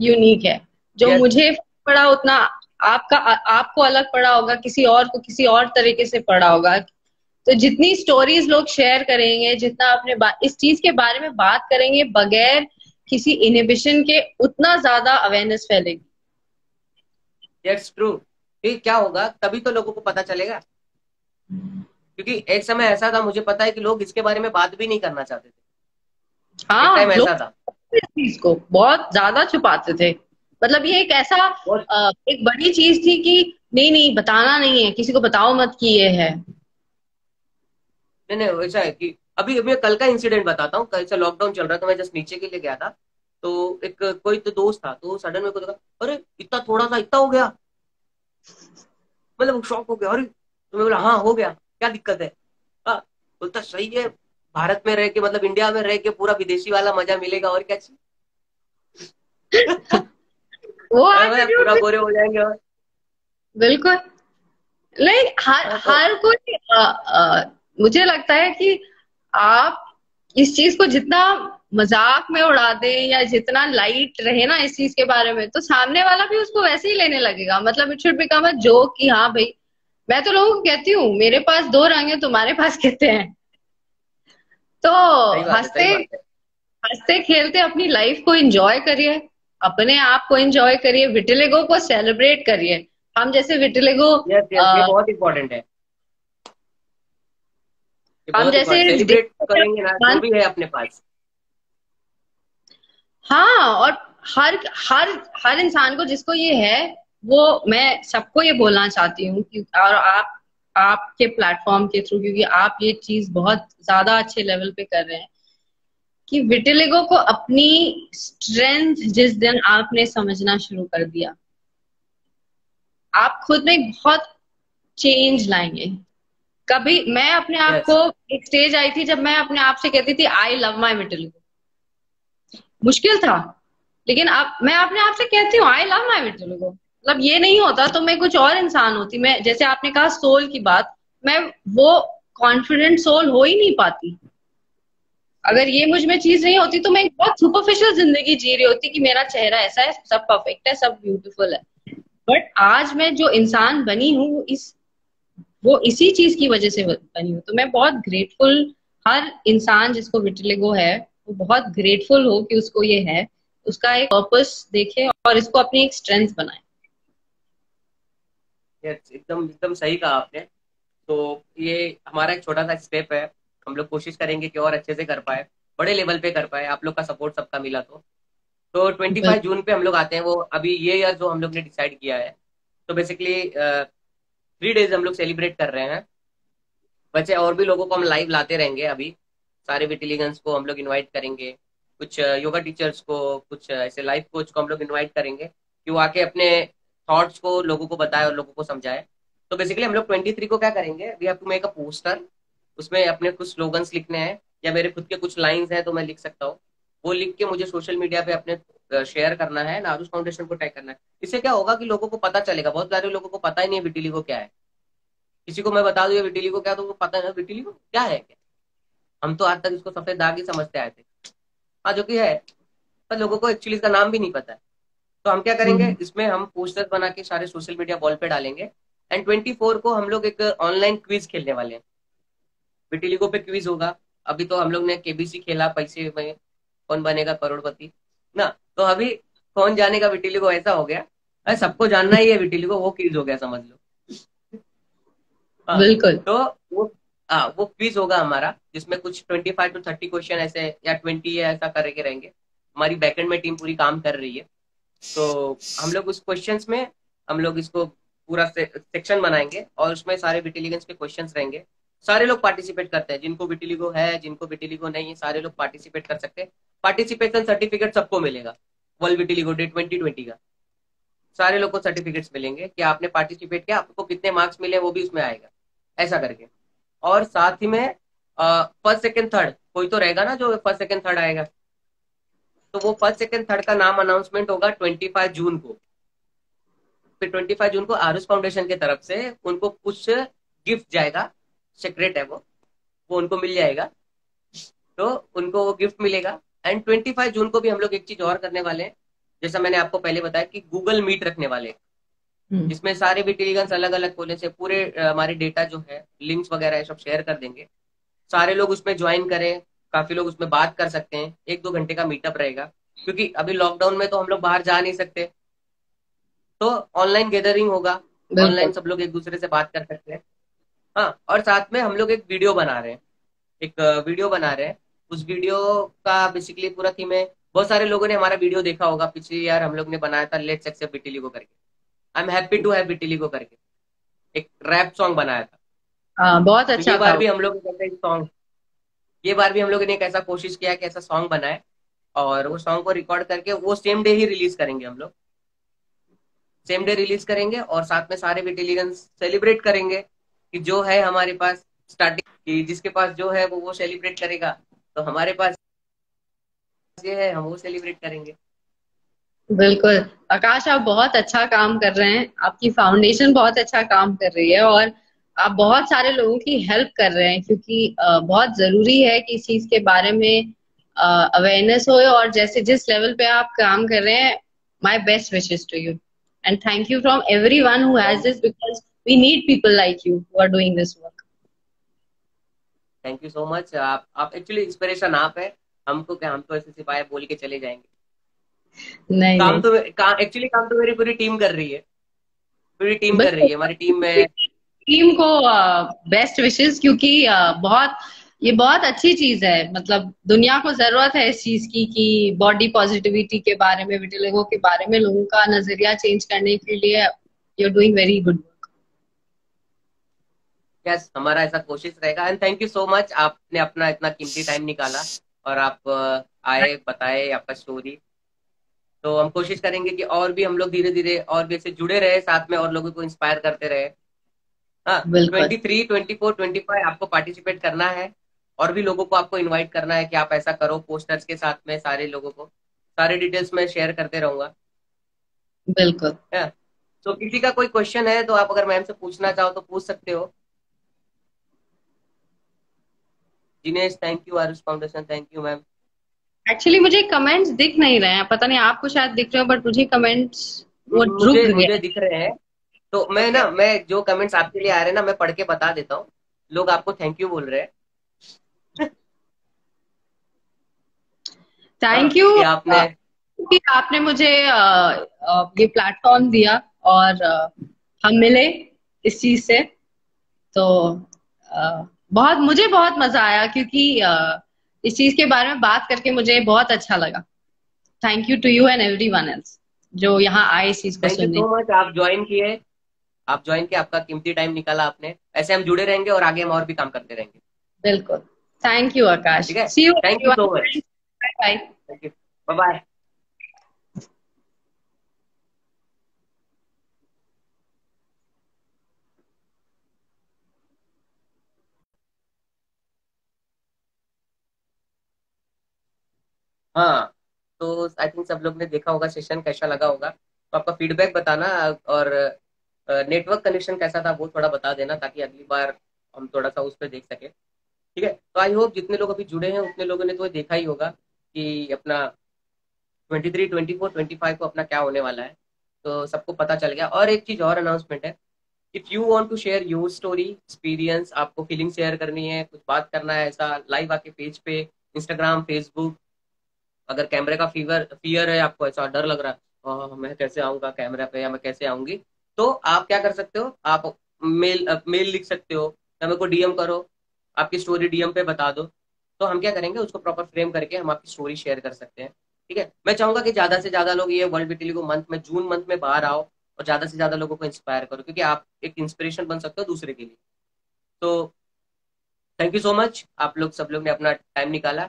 यूनिक है। जो yes. मुझे पड़ा उतना आपका आपको अलग पड़ा होगा किसी और को किसी और तरीके से पड़ा होगा। तो जितनी स्टोरीज लोग शेयर करेंगे जितना अपने इस चीज़ के बारे में बात करेंगे बगैर किसी इनिबिशन के उतना ज़्यादा अवेयरनेस फैलेगी। इट्स ट्रू क्या होगा? तभी तो लोगों को पता चलेगा। क्योंकि एक समय ऐसा था मुझे पता है कि लोग इसके बारे में बात भी नहीं करना चाहते थे। हाँ चीज़ को बहुत ज़्यादा छुपाते थे। मतलब ये एक ऐसा एक बड़ी चीज़ थी कि नहीं नहीं बताना नहीं है किसी को बताओ मत कि ये है। नहीं नहीं वैसा है कि अभी अभी कल का इंसिडेंट बताता हूँ। कल से लॉकडाउन चल रहा था मैं जस्ट नीचे के लिए गया था। तो एक कोई तो दोस्त था तो सडन में को देखा अरे इतना थोड़ा सा इतना हो गया। मतलब शॉक हो गया अरे तो मैं बोला हाँ हो गया क्या दिक्कत है? हाँ बोलता सही है भारत में रह के मतलब इंडिया में रह के पूरा विदेशी वाला मज़ा मिलेगा और क्या चीज़ वो पूरा गोरे हो जाएँगे और। बिल्कुल। नहीं हर हाँ, तो, हर कोई आ, आ, मुझे लगता है कि आप इस चीज़ को जितना मज़ाक में उड़ा दे या जितना लाइट रहे ना इस चीज़ के बारे में तो सामने वाला भी उसको वैसे ही लेने लगेगा। मतलब it should become a joke कि हाँ भाई मैं तो लोगों को कहती हूँ मेरे पास दो रंग है तुम्हारे पास <laughs> कहते हैं? तो हँसते हँसते खेलते अपनी लाइफ को एंजॉय करिए अपने आप को एंजॉय करिए विटिलेगो को सेलिब्रेट करिए। हम जैसे विटिलेगो yes, yes, ये बहुत इम्पोर्टेंट है। हम जैसे करेंगे ना जो भी है अपने पास। हाँ और हर हर हर इंसान को जिसको ये है वो मैं सबको ये बोलना चाहती हूँ कि और आप आपके प्लेटफॉर्म के थ्रू क्योंकि आप ये चीज़ बहुत ज़्यादा अच्छे लेवल पे कर रहे हैं कि विटिलिगो को अपनी स्ट्रेंथ जिस दिन आपने समझना शुरू कर दिया आप खुद में बहुत चेंज लाएँगे। कभी मैं अपने आप yes. को एक स्टेज आई थी जब मैं अपने आप से कहती थी आई लव माई विटिलिगो मुश्किल था लेकिन आप मैं अपने आप से कहती हूँ आई लव माई विटिलिगो मतलब ये नहीं होता तो मैं कुछ और इंसान होती। मैं, जैसे आपने कहा सोल की बात, मैं वो कॉन्फिडेंट सोल हो ही नहीं पाती। अगर ये मुझमें चीज़ नहीं होती तो मैं बहुत सुपरफिशियल ज़िंदगी जी रही होती कि मेरा चेहरा ऐसा है, सब परफेक्ट है, सब ब्यूटीफुल है। बट आज मैं जो इंसान बनी हूँ इस, वो इसी चीज़ की वजह से बनी हूँ। तो मैं बहुत ग्रेटफुल हर इंसान जिसको विटिलिगो है, वो बहुत ग्रेटफुल हो कि उसको ये है। उसका एक पर्पस देखे और इसको अपनी एक स्ट्रेंथ बनाए। एकदम एकदम सही कहा आपने। तो ये हमारा एक छोटा सा स्टेप है। हम लोग कोशिश करेंगे कि और अच्छे से कर पाए बड़े लेवल पे कर पाए। आप लोग का सपोर्ट सबका मिला तो। तो ट्वेंटी फाइव जून पे हम लोग आते हैं। वो अभी ये ईयर जो हम लोग ने डिसाइड किया है। तो बेसिकली थ्री डेज़ हम लोग सेलिब्रेट कर रहे हैं। बच्चे और भी लोगों को हम लाइव लाते रहेंगे अभी। सारे विटिलिगन्स को हम लोग इन्वाइट करेंगे। कुछ योगा टीचर्स को कुछ ऐसे लाइफ कोच को हम लोग इन्वाइट करेंगे। कि वो आके अपने थॉट्स को, लोगों को बताए और लोगों को समझाए। तो बेसिकली हम लोग ट्वेंटी थ्री को क्या करेंगे? We have to make a poster उसमें अपने कुछ स्लोगन्स लिखने हैं, या मेरे खुद के कुछ लाइंस हैं तो मैं लिख सकता हूँ। वो लिख के मुझे सोशल मीडिया पे अपने शेयर करना है, नारूस फाउंडेशन को टैग करना है। इससे क्या होगा कि लोगों को पता चलेगा। बहुत सारे लोगों को पता ही नहीं है विटिली को क्या है। किसी को मैं बता दू विटिली को क्या तो वो पता है विटिली को क्या है क्या? हम तो आज तक इसको सफ़ेद दाग ही समझते आए थे। हाँ जो कि है, पर लोगों को एक्चुअली इसका नाम भी नहीं पता है। तो हम क्या करेंगे? हम्म। इसमें हम पोस्टर बना के सारे सोशल मीडिया वॉल पे डालेंगे। एंड ट्वेंटी फोर को हम लोग एक ऑनलाइन क्विज खेलने वाले हैं। विटिलिगो पे क्विज होगा। अभी तो हम लोग ने केबीसी खेला पैसे में कौन बनेगा करोड़पति ना? तो अभी कौन जाने जानेगा विटिलिगो ऐसा हो गया। अरे सबको जानना ही है विटिलिगो वो क्विज हो गया समझ लो। हाँ, बिल्कुल। तो वो आ, हाँ, वो क्विज होगा हमारा जिसमें कुछ twenty five to thirty question ऐसे या ट्वेंटी ऐसा करके रहेंगे। हमारी बैकेंड में टीम पूरी काम कर रही है। तो हम लोग उस क्वेश्चन में, हम लोग इसको पूरा सेक्शन बनाएँगे और उसमें सारे विटिलिगन्स के क्वेश्चन रहेंगे। सारे लोग पार्टिसिपेट करते हैं। जिनको विटिलिगो है, जिनको विटिलिगो नहीं है, सारे लोग पार्टिसिपेट कर सकते हैं। पार्टिसिपेशन सर्टिफिकेट सबको मिलेगा। World vitiligo day twenty twenty का। सारे लोग को सर्टिफिकेट्स मिलेंगे कि आपने पार्टिसिपेट किया, आपको कितने मार्क्स मिले, वो भी उसमें आएगा। ऐसा करके। और साथ ही में फ़र्स्ट सेकेंड थर्ड कोई तो रहेगा ना जो फ़र्स्ट सेकेंड थर्ड आएगा। तो वो फ़र्स्ट सेकंड थर्ड का नाम अनाउंसमेंट होगा ट्वेंटी फाइव जून को। फिर ट्वेंटी फाइव जून को आरुष फाउंडेशन की तरफ़ से उनको कुछ गिफ्ट जाएगा। सेक्रेट है वो। वो उनको मिल जाएगा। तो उनको वो गिफ्ट मिलेगा। एंड ट्वेंटी फाइव जून को भी हम लोग एक चीज़ और करने वाले हैं। जैसा मैंने आपको पहले बताया कि गूगल मीट रखने वाले हम्म। जिसमें सारे भी टेलीगन्स अलग अलग खोले से पूरे हमारे डेटा जो है लिंक्स वगैरह सब शेयर कर देंगे। सारे लोग उसमें ज्वाइन करें। काफ़ी लोग उसमें बात कर सकते हैं एक दो घंटे का मीटअप रहेगा। क्योंकि अभी लॉकडाउन में तो हम लोग बाहर जा नहीं सकते। तो ऑनलाइन गैदरिंग होगा ऑनलाइन सब लोग एक दूसरे से बात कर सकते हैं। हाँ और साथ में हम लोग एक वीडियो बना रहे हैं। एक वीडियो बना रहे हैं। उस वीडियो का बेसिकली पूरा थीम है बहुत सारे लोगों ने हमारा वीडियो देखा होगा पिछले यार हम लोग ने बनाया था लेट्स एक्सेप्ट बिटिली को करके। I am happy to have बिटिली को करके। एक रैप सॉन्ग बनाया था। आ, हाँ, बहुत अच्छा बार भी हम लोग सॉन्ग ये बार भी हम लोगों ने एक ऐसा कोशिश किया कि ऐसा सॉन्ग बनाए और वो सॉन्ग को रिकॉर्ड करके वो सेम डे ही रिलीज़ करेंगे हम लोग। सेम डे रिलीज़ करेंगे और साथ में सारे विटिलिगन्स सेलिब्रेट करेंगे कि जो है हमारे पास स्टार्टिंग की जिसके पास जो है वो वो सेलिब्रेट करेगा तो हमारे पास ये है, हम वो सेलिब्रेट करेंगे। बिल्कुल। आकाश, आप बहुत अच्छा काम कर रहे हैं। आपकी फाउंडेशन बहुत अच्छा काम कर रही है और आप बहुत सारे लोगों की हेल्प कर रहे हैं क्योंकि बहुत ज़रूरी है कि इस चीज़ के बारे में अवेयरनेस हो और जैसे जिस लेवल पे आप काम कर रहे हैं my best wishes to you and thank you from everyone has this because we need people like you who are doing this work thank you so much आप आप एक्चुअली इंस्पिरेशन आप है. हमको क्या हम तो ऐसे सिपाही बोल के चले जाएँगे। नहीं काम नहीं. तो एक्चुअली काम तो मेरी पूरी टीम कर रही है। पूरी टीम कर रही है हमारी टीम में टीम को बेस्ट विशेष क्योंकि बहुत, ये बहुत अच्छी चीज़ है। मतलब दुनिया को ज़रूरत है इस चीज़ की कि बॉडी पॉजिटिविटी के बारे में, विटिलिगो के बारे में, लोगों का नज़रिया चेंज करने के लिए you doing very good yes हमारा ऐसा कोशिश रहेगा। And thank you so much आपने अपना इतना कीमती टाइम निकाला और आप आए, बताए आपका स्टोरी तो हम कोशिश करेंगे कि और भी हम लोग धीरे धीरे और भी ऐसे जुड़े रहे, साथ में और लोगों को इंस्पायर करते रहे। Twenty three twenty four twenty five आपको पार्टिसिपेट करना है और भी लोगों को आपको इनवाइट करना है कि आप ऐसा करो पोस्टर्स के साथ में सारे लोगों को। सारे डिटेल्स में शेयर करते रहूँगा। बिल्कुल। तो so, किसी का कोई क्वेश्चन है तो आप अगर मैम से पूछना चाहो तो पूछ सकते हो। Dinesh thank you Aarush Foundation thank you ma'am actually मुझे कमेंट्स दिख नहीं रहे हैं। पता नहीं आपको शायद दिख रहे हो बट मुझे कमेंट्स वो मुझे, मुझे दिख रहे हैं। तो मैं ना मैं जो कमेंट्स आपके लिए आ रहे हैं ना मैं पढ़ के बता देता हूँ। लोग आपको थैंक यू बोल रहे हैं। थैंक यू आपने कि आपने मुझे ये प्लेटफॉर्म दिया और हम मिले इस चीज़ से। तो बहुत मुझे बहुत मज़ा आया क्योंकि इस चीज़ के बारे में बात करके मुझे बहुत अच्छा लगा। Thank you to you and everyone else जो यहाँ आए इस चीज़ को सुनने so आप ज्वाइन किए। आप ज्वाइन किया आपका कीमती टाइम निकाला आपने ऐसे हम जुड़े रहेंगे और आगे हम और भी काम करते रहेंगे। बिल्कुल। Thank you Aakash. ठीक है? Thank you so much bye bye bye हाँ तो आई थिंक सब लोग ने देखा होगा सेशन कैसा लगा होगा। तो आपका फीडबैक बताना और नेटवर्क कनेक्शन कैसा था वो थोड़ा बता देना ताकि अगली बार हम थोड़ा सा उस पर देख सके। ठीक है? तो आई होप जितने लोग अभी जुड़े हैं, उतने लोगों ने तो देखा ही होगा कि अपना twenty three twenty four twenty five को अपना क्या होने वाला है। तो सबको पता चल गया। और एक चीज़ और अनाउंसमेंट है। If you want to share your story experience आपको फीलिंग शेयर करनी है, कुछ बात करना है ऐसा लाइव आके पेज पे इंस्टाग्राम फेसबुक अगर कैमरे का फीवर फियर है, आपको ऐसा डर लग रहा है मैं कैसे आऊँगा कैमरा पे या मैं कैसे आऊँगी? तो आप क्या कर सकते हो? आप मेल मेल लिख सकते हो। मेरे को डीएम करो, आपकी स्टोरी डीएम पे बता दो। तो हम क्या करेंगे, उसको प्रॉपर फ्रेम करके हम आपकी स्टोरी शेयर कर सकते हैं। ठीक है? मैं चाहूँगा कि ज़्यादा से ज़्यादा लोग ये वर्ल्ड विटिली को मंथ में जून मंथ में बाहर आओ और ज़्यादा से ज़्यादा लोगों को इंस्पायर करो, क्योंकि आप एक इंस्पिरेशन बन सकते हो दूसरे के लिए। तो थैंक यू सो मच आप लोग, सब लोग ने अपना टाइम निकाला।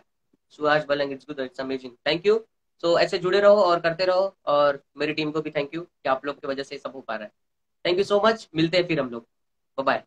Suhas Balang it's good it's amazing thank you so ऐसे जुड़े रहो और करते रहो और मेरी टीम को भी थैंक यू कि आप लोग की वजह से सब हो पा रहा है। थैंक यू सो मच मिलते हैं फिर हम लोग। बाय